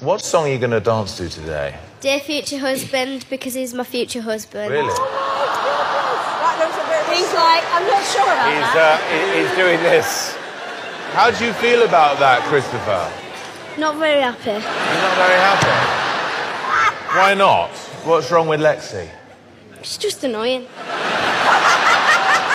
What song are you going to dance to today? Dear future husband, because he's my future husband. Really? He's like, I'm not sure about He's, that. uh, he's doing this. How do you feel about that, Christopher? Not very happy. You're not very happy. Why not? What's wrong with Lexi? She's just annoying.